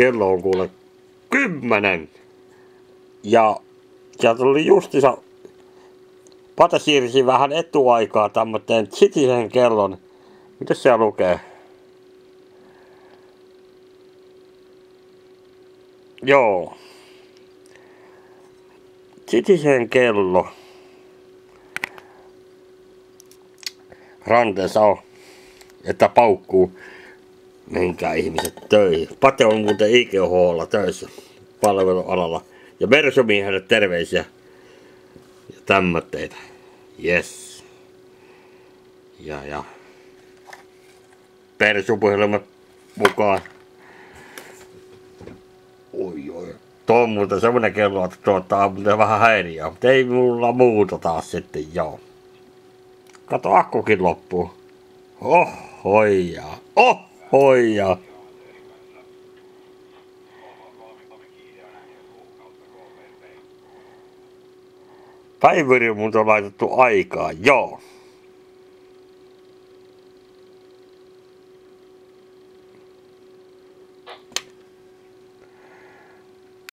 kello on kuule kymmenen. Ja sieltä tuli justissa Pata siirsi vähän etuaikaa tämmöteen Citizen kellon. Mitä siellä lukee? Joo. Citizen kello. Ranteessa on, että paukkuu. Menkää ihmiset töihin. Pate on muuten IKHlla töissä palvelualalla. Ja Versomiehelle terveisiä ja tämmötteitä. Yes. Ja ja. Persupuhelimet mukaan. Oi oi. Tuo on muuten semmonen kello, että tuottaa muuten vähän häiriöä. Mutta ei mulla muuta taas sitten joo. Kato akkukin loppuu. Oh hoija. Oh hoija. Päiväri on muuten laitettu aikaa, joo.